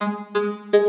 Música